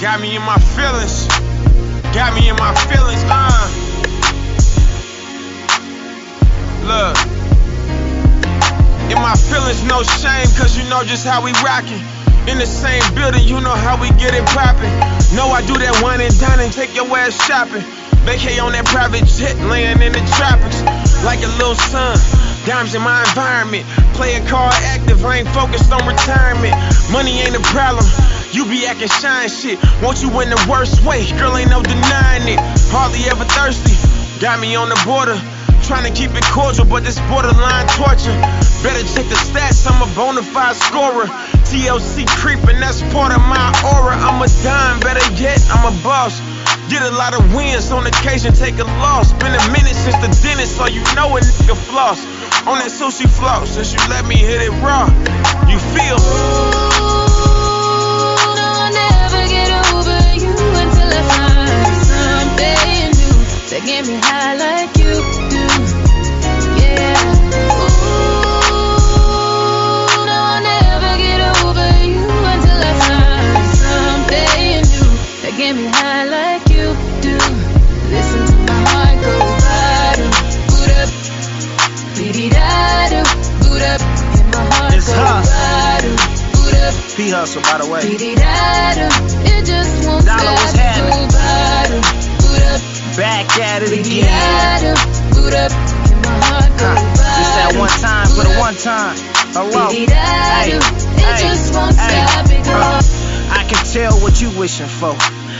Got me in my feelings. Got me in my feelings, uh. Look. In my feelings, no shame, cause you know just how we rockin'. In the same building, you know how we get it poppin'. Know I do that wine and dine and take your ass shopping. Vacay on that private jet, laying in the tropics. Like a little son, dimes in my environment. Playing card active, I ain't focused on retirement. Money ain't a problem. You be acting shine shit. Want you in the worst way, girl, ain't no denying it. Hardly ever thirsty, got me on the border. Trying to keep it cordial, but this borderline torture. Better check the stats, I'm a bona fide scorer. TLC creeping, that's part of my aura. I'm a dime, better yet, I'm a boss. Get a lot of wins, on occasion take a loss. Been a minute since the dentist, so you know a nigga floss. On that sushi floss, since you let me hit it raw. You feel? Get me high like you P Hustle, by the way. It just won't Dollar was happening. Go bottom, boo'd up, Back at it again. again. Boo'd up, and my heart go Huh. Just that one time for the one time. Hello. It just won't stop. It go Uh, tell what you wishing for.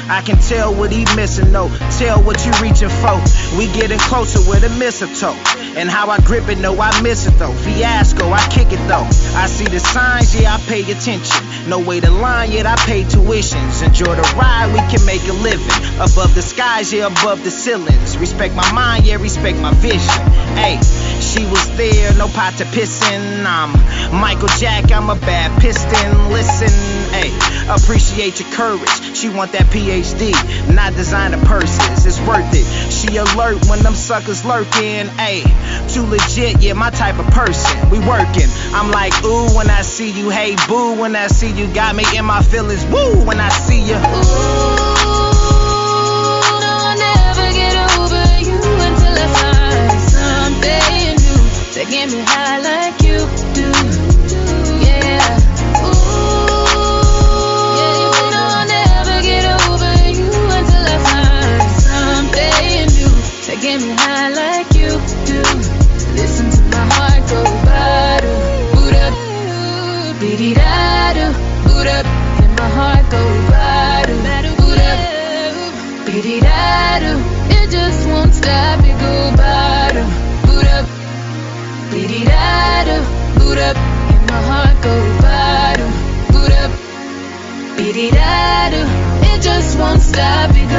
I can tell what he missing, no. Tell what you reaching for. We getting closer with a mistletoe. And how I grip it, no, I miss it though. Fiasco, I kick it though. I see the signs, yeah, I pay attention. No way to line, yet I pay tuitions. Enjoy the ride, we can make a living. Above the skies, yeah, above the ceilings. Respect my mind, yeah, respect my vision. Hey, she was there, no pot to pissin'. I'm Michael Jack, I'm a bad piston. Listen, hey, appreciate your courage. She want that PhD, not designer purses. It's worth it. She alert when them suckers lurking. Hey, too legit, yeah, my type of person. We working. I'm like, ooh, when I see you. Hey, boo, when I see you. Got me in my feelings. Woo, when I see you. Ooh, get me high like you do. Yeah. Get me high like you do. Listen to my heart go boo'd up, da boo'd up, and my heart go bottom, boo'd up, beat da It my heart go bottom, boo'd up, beat da It just won't stop, it.